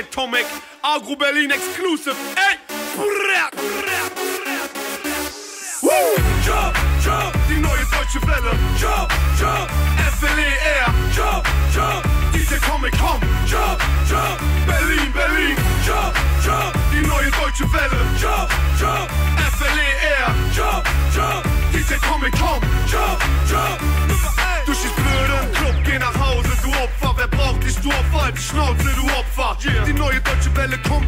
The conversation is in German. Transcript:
Atomic, Agro Berlin Exclusive, ey! Woo! Job, Job, die neue deutsche Welle, Job, Job, FLER, Job, Job, DJ Comic Con, Job, Job, Berlin, Berlin, Job, Job, die neue deutsche Welle, Job, Job. Schnauze, du Opfer. Yeah. Die neue deutsche Welle kommt